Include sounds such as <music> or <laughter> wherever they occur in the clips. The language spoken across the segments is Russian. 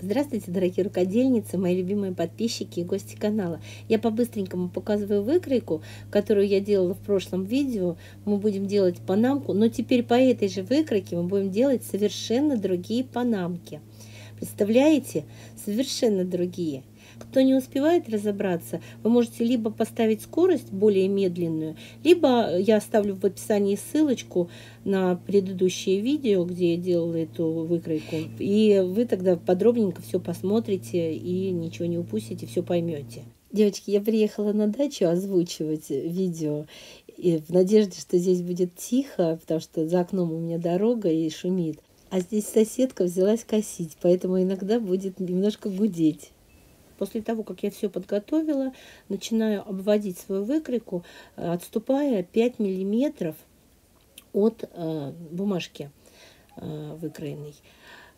Здравствуйте, дорогие рукодельницы, мои любимые подписчики и гости канала. Я по-быстренькому показываю выкройку, которую я делала в прошлом видео. Мы будем делать панамку, но теперь по этой же выкройке мы будем делать совершенно другие панамки. Представляете? Совершенно другие. Кто не успевает разобраться, вы можете либо поставить скорость более медленную, либо я оставлю в описании ссылочку на предыдущее видео, где я делала эту выкройку. И вы тогда подробненько все посмотрите и ничего не упустите, все поймете. Девочки, я приехала на дачу озвучивать видео и в надежде, что здесь будет тихо, потому что за окном у меня дорога и шумит. А здесь соседка взялась косить, поэтому иногда будет немножко гудеть. После того, как я все подготовила, начинаю обводить свою выкройку, э, отступая 5 миллиметров от э, бумажки э, выкроенной.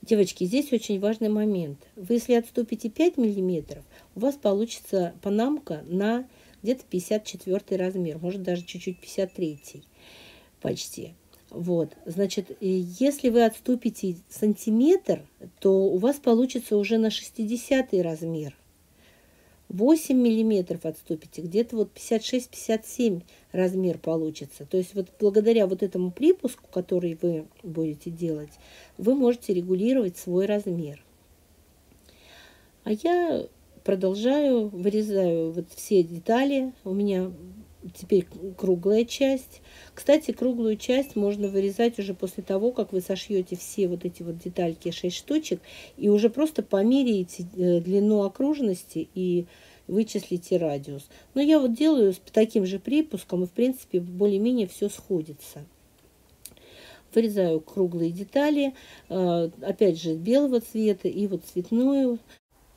Девочки, здесь очень важный момент. Вы если отступите 5 миллиметров, у вас получится панамка на где-то 54 размер, может даже чуть-чуть 53 почти. Вот, значит, если вы отступите сантиметр, то у вас получится уже на 60 размер. 8 миллиметров отступите, где-то вот 56-57 размер получится. То есть вот благодаря вот этому припуску, который вы будете делать, вы можете регулировать свой размер. А я продолжаю, вырезаю вот все детали. У меня теперь круглая часть. Кстати, круглую часть можно вырезать уже после того, как вы сошьете все вот эти вот детальки 6 штучек и уже просто померяете э, длину окружности и вычислите радиус. Но я вот делаю с таким же припуском и в принципе более-менее все сходится. Вырезаю круглые детали, э, опять же белого цвета и вот цветную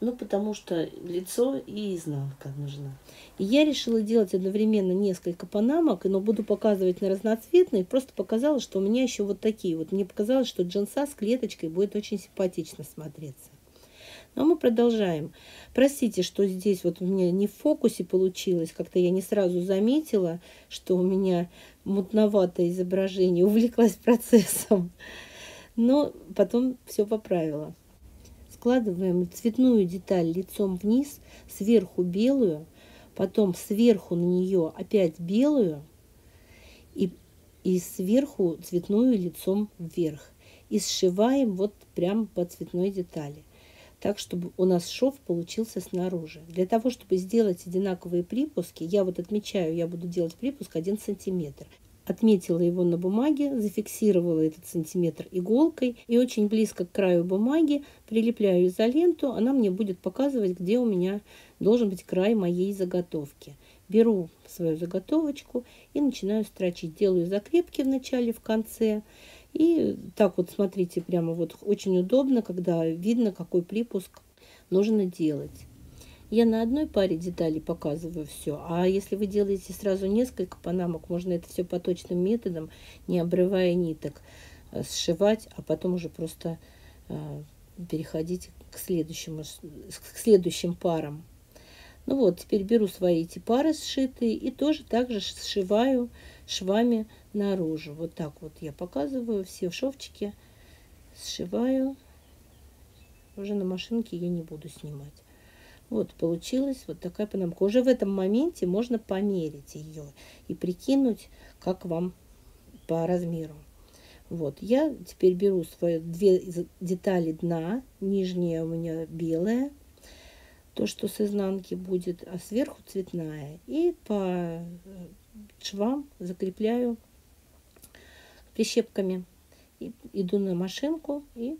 ну, потому что лицо и изнанка нужна. И я решила делать одновременно несколько панамок, но буду показывать на разноцветные. Просто показала, что у меня еще вот такие. Вот мне показалось, что джинса с клеточкой будет очень симпатично смотреться. Но мы продолжаем. Простите, что здесь вот у меня не в фокусе получилось. Как-то я не сразу заметила, что у меня мутноватое изображение. <laughs> Увлеклась процессом. Но потом все поправила складываем цветную деталь лицом вниз, сверху белую, потом сверху на нее опять белую и, и сверху цветную лицом вверх. И сшиваем вот прям по цветной детали. Так, чтобы у нас шов получился снаружи. Для того, чтобы сделать одинаковые припуски, я вот отмечаю, я буду делать припуск 1 сантиметр отметила его на бумаге, зафиксировала этот сантиметр иголкой и очень близко к краю бумаги прилепляю изоленту. Она мне будет показывать, где у меня должен быть край моей заготовки. Беру свою заготовочку и начинаю строчить. Делаю закрепки в начале, в конце. И так вот, смотрите, прямо вот очень удобно, когда видно, какой припуск нужно делать. Я на одной паре деталей показываю все, а если вы делаете сразу несколько панамок, можно это все по точным методам, не обрывая ниток, э, сшивать, а потом уже просто э, переходить к, следующему, к следующим парам. Ну вот, теперь беру свои эти пары сшитые и тоже также сшиваю швами наружу. Вот так вот я показываю все шовчики, сшиваю. Уже на машинке я не буду снимать. Вот получилась вот такая панамка. Уже в этом моменте можно померить ее и прикинуть, как вам по размеру. Вот, я теперь беру свои две детали дна. Нижняя у меня белая, то, что с изнанки будет, а сверху цветная. И по э, швам закрепляю прищепками. И иду на машинку и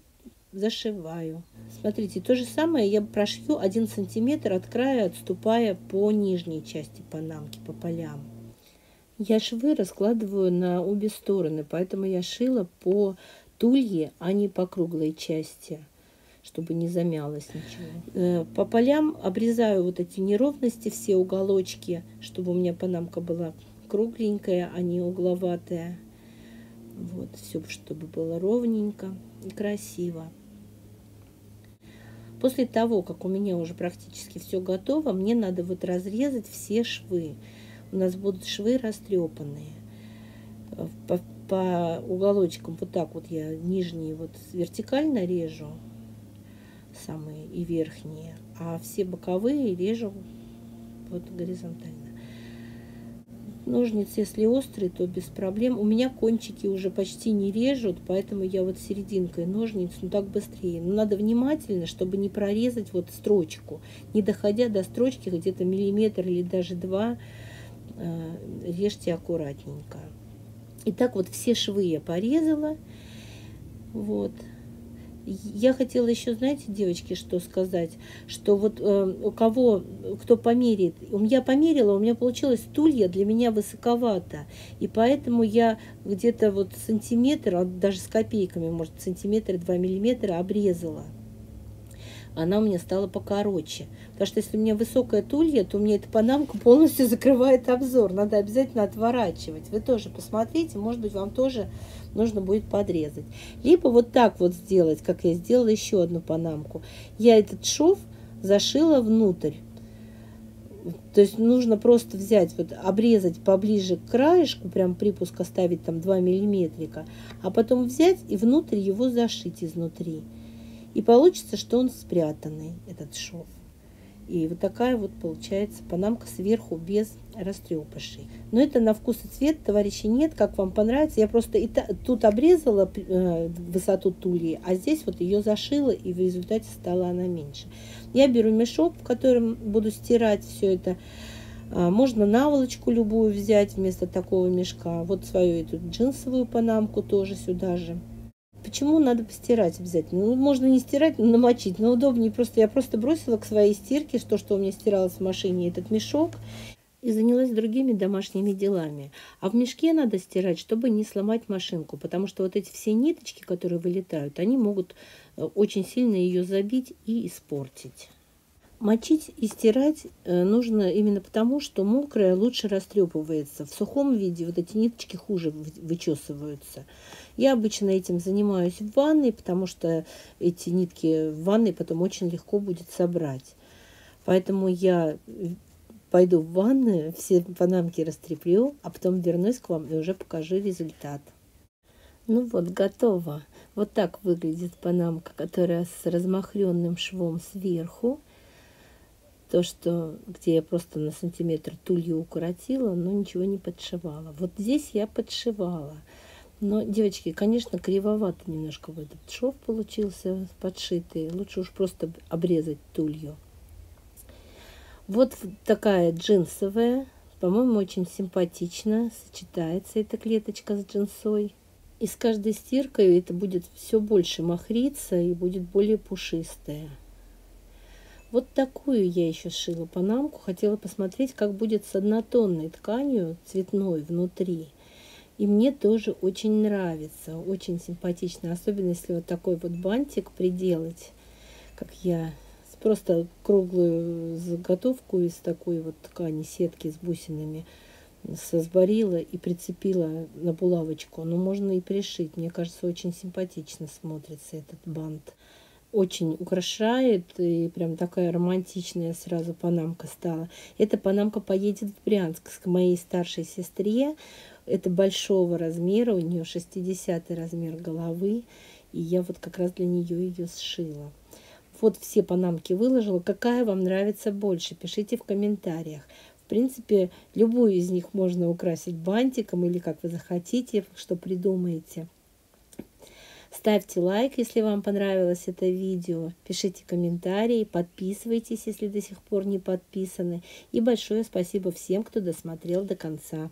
зашиваю. Смотрите, то же самое я прошью 1 сантиметр от края, отступая по нижней части панамки, по полям. Я швы раскладываю на обе стороны, поэтому я шила по тулье, а не по круглой части, чтобы не замялось ничего. Э, по полям обрезаю вот эти неровности, все уголочки, чтобы у меня панамка была кругленькая, а не угловатая. Вот, все, чтобы было ровненько и красиво. После того, как у меня уже практически все готово, мне надо вот разрезать все швы. У нас будут швы растрепанные. По, по уголочкам вот так вот я нижние вот вертикально режу. самые и верхние, а все боковые режу вот горизонтально. Ножницы, если острые, то без проблем. У меня кончики уже почти не режут, поэтому я вот серединкой ножниц, ну так быстрее. Но надо внимательно, чтобы не прорезать вот строчку. Не доходя до строчки где-то миллиметр или даже два, э, режьте аккуратненько. Итак, вот все швы я порезала. Вот. Я хотела еще, знаете, девочки, что сказать, что вот э, у кого, кто померит, у меня померила, у меня получилось стулья для меня высоковато, и поэтому я где-то вот сантиметр, а даже с копейками, может, сантиметр, два миллиметра обрезала она у меня стала покороче. Потому что если у меня высокая тулья, то у меня эта панамка полностью <laughs> закрывает обзор. Надо обязательно отворачивать. Вы тоже посмотрите, может быть, вам тоже нужно будет подрезать. Либо вот так вот сделать, как я сделала еще одну панамку. Я этот шов зашила внутрь. То есть нужно просто взять, вот обрезать поближе к краешку, прям припуск оставить там 2 миллиметрика, а потом взять и внутрь его зашить изнутри. И получится, что он спрятанный, этот шов. И вот такая вот получается панамка сверху без растрепышей. Но это на вкус и цвет, товарищи, нет, как вам понравится. Я просто и та, тут обрезала э, высоту тульи, а здесь вот ее зашила, и в результате стала она меньше. Я беру мешок, в котором буду стирать все это. А, можно наволочку любую взять вместо такого мешка. Вот свою эту джинсовую панамку тоже сюда же. Почему надо постирать обязательно? Ну, можно не стирать, намочить, но удобнее. Просто я просто бросила к своей стирке то, что у меня стиралось в машине, этот мешок, и занялась другими домашними делами. А в мешке надо стирать, чтобы не сломать машинку, потому что вот эти все ниточки, которые вылетают, они могут э, очень сильно ее забить и испортить. Мочить и стирать э, нужно именно потому, что мокрая лучше растрепывается. В сухом виде вот эти ниточки хуже вычесываются. Я обычно этим занимаюсь в ванной, потому что эти нитки в ванной потом очень легко будет собрать. Поэтому я пойду в ванную, все панамки растреплю, а потом вернусь к вам и уже покажу результат. Ну вот, готово. Вот так выглядит панамка, которая с размахренным швом сверху то, что где я просто на сантиметр тулью укоротила, но ничего не подшивала. Вот здесь я подшивала. Но, девочки, конечно, кривовато немножко вот этот шов получился подшитый. Лучше уж просто обрезать тулью. Вот такая джинсовая. По-моему, очень симпатично сочетается эта клеточка с джинсой. И с каждой стиркой это будет все больше махриться и будет более пушистая. Вот такую я еще шила панамку. Хотела посмотреть, как будет с однотонной тканью цветной внутри. И мне тоже очень нравится, очень симпатично. Особенно, если вот такой вот бантик приделать, как я. Просто круглую заготовку из такой вот ткани, сетки с бусинами сосборила и прицепила на булавочку. Но можно и пришить. Мне кажется, очень симпатично смотрится этот бант очень украшает, и прям такая романтичная сразу панамка стала. Эта панамка поедет в Брянск к моей старшей сестре. Это большого размера, у нее 60 размер головы, и я вот как раз для нее ее сшила. Вот все панамки выложила. Какая вам нравится больше? Пишите в комментариях. В принципе, любую из них можно украсить бантиком или как вы захотите, что придумаете. Ставьте лайк, если вам понравилось это видео. Пишите комментарии, подписывайтесь, если до сих пор не подписаны. И большое спасибо всем, кто досмотрел до конца.